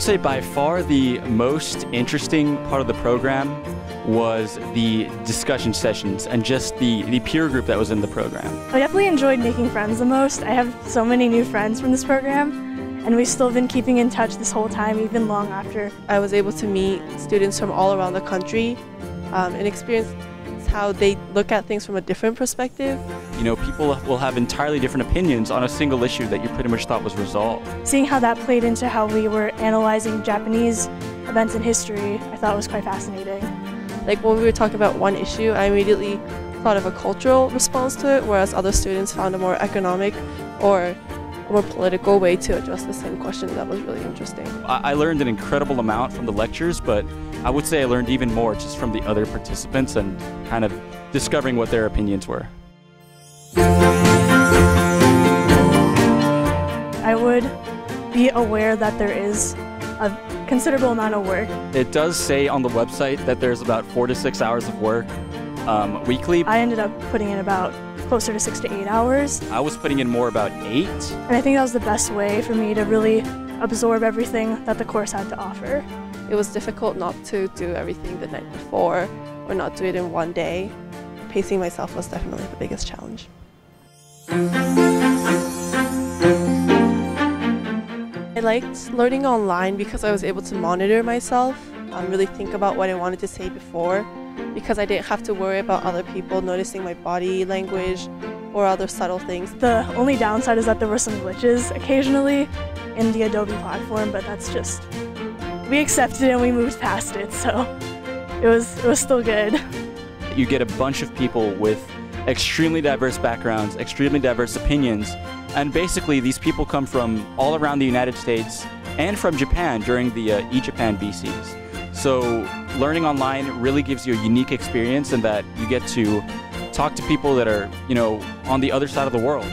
say by far the most interesting part of the program was the discussion sessions and just the, the peer group that was in the program. I definitely enjoyed making friends the most. I have so many new friends from this program, and we've still been keeping in touch this whole time, even long after. I was able to meet students from all around the country um, and experience how they look at things from a different perspective. You know, people will have entirely different opinions on a single issue that you pretty much thought was resolved. Seeing how that played into how we were analyzing Japanese events in history, I thought was quite fascinating. Like when we were talking about one issue, I immediately thought of a cultural response to it, whereas other students found a more economic or a more political way to address the same question. That was really interesting. I learned an incredible amount from the lectures, but I would say I learned even more just from the other participants and kind of discovering what their opinions were. I would be aware that there is a considerable amount of work. It does say on the website that there's about four to six hours of work um, weekly. I ended up putting in about closer to six to eight hours. I was putting in more about eight. And I think that was the best way for me to really absorb everything that the course had to offer. It was difficult not to do everything the night before or not do it in one day. Pacing myself was definitely the biggest challenge. I liked learning online because I was able to monitor myself, um, really think about what I wanted to say before, because I didn't have to worry about other people noticing my body language or other subtle things. The only downside is that there were some glitches occasionally in the Adobe platform, but that's just, we accepted it and we moved past it, so it was, it was still good. You get a bunch of people with extremely diverse backgrounds, extremely diverse opinions, and basically these people come from all around the United States and from Japan during the uh, E-Japan BCs. So learning online really gives you a unique experience in that you get to talk to people that are, you know, on the other side of the world.